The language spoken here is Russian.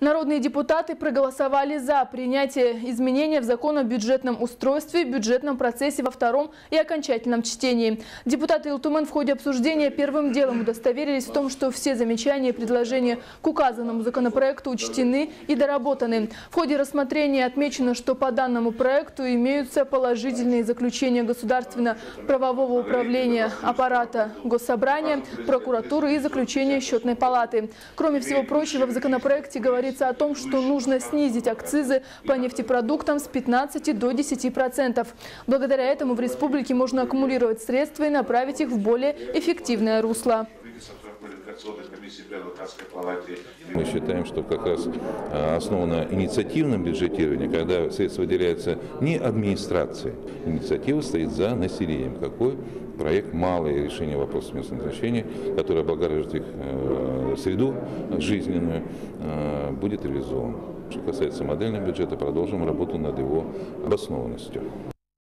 Народные депутаты проголосовали за принятие изменения в закон о бюджетном устройстве, бюджетном процессе во втором и окончательном чтении. Депутаты Илтумен в ходе обсуждения первым делом удостоверились в том, что все замечания и предложения к указанному законопроекту учтены и доработаны. В ходе рассмотрения отмечено, что по данному проекту имеются положительные заключения государственно-правового управления аппарата Госсобрания, прокуратуры и заключения счетной палаты. Кроме всего прочего, в законопроекте говорится о том, что нужно снизить акцизы по нефтепродуктам с 15 до 10%. Благодаря этому в республике можно аккумулировать средства и направить их в более эффективное русло. Мы считаем, что как раз а, основа на инициативном бюджетировании, когда средства выделяются не администрации, инициатива стоит за населением. Какой проект малое решение вопросов местного значения, которое облагораживает их э, среду жизненную, э, будет реализован. Что касается модельного бюджета, продолжим работу над его обоснованностью.